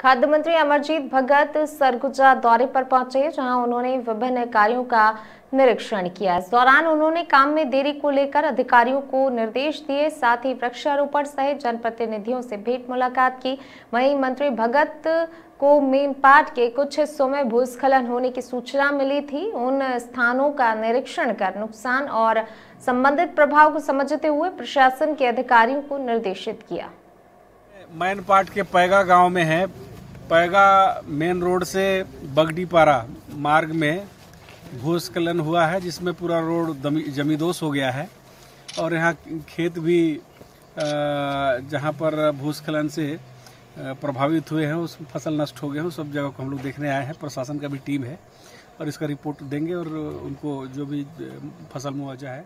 खाद्य मंत्री अमरजीत भगत सरगुजा दौरे पर पहुँचे, जहाँ उन्होंने विभिन्न कार्यों का निरीक्षण किया। इस दौरान उन्होंने काम में देरी को लेकर अधिकारियों को निर्देश दिए, साथ ही वृक्षारोपण सहित जनप्रतिनिधियों से भेंट मुलाकात की। वहीं मंत्री भगत को मेनपाट के कुछ हिस्सों में भूस्खलन होने की सूचना मिली थी। उन स्थानों का निरीक्षण कर नुकसान और संबंधित प्रभाव को समझते हुए प्रशासन के अधिकारियों को निर्देशित किया। मैन पार्ट के पैगा गाँव में है। पैगा मेन रोड से बगडीपारा मार्ग में भूस्खलन हुआ है, जिसमें पूरा रोड जमीदोस हो गया है। और यहाँ खेत भी जहाँ पर भूस्खलन से प्रभावित हुए हैं, उस फ़सल नष्ट हो गए हैं सब जगह को हम लोग देखने आए हैं। प्रशासन का भी टीम है और इसका रिपोर्ट देंगे और उनको जो भी फ़सल मुआवजा है